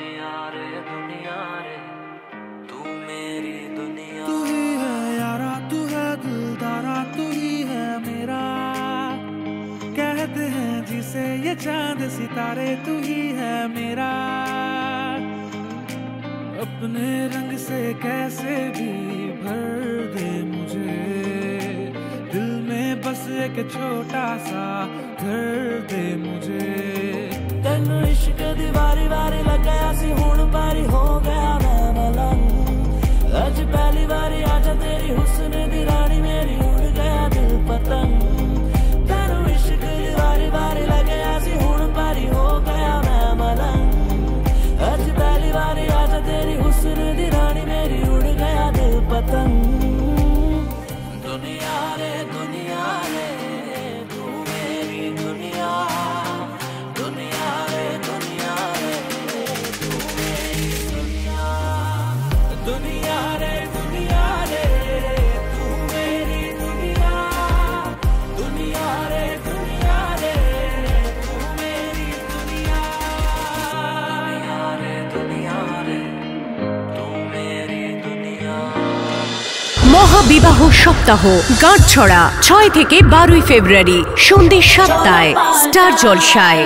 दुनिया रे दुनिया रे तू मेरी दुनिया। तू ही है यारा, तू है दिलदारा, तू ही है मेरा। कहते हैं जिसे ये चाँद सितारे, तू ही है मेरा। अपने रंग से कैसे भी भर दे मुझे। दिल में बस एक छोटा सा दुनिया रे दुनिया रे तू मेरी दुनिया दुनिया रे दुनिया रे तू मेरी दुनिया दुनिया रे दुनिया रे तू मेरी दुनिया মহাবিবাহ সপ্তাহ গাঁটছড়া ছয় থেকে বারোই ফেব্রুয়ারি সন্ধ্যে সাতটায় স্টার জলসায়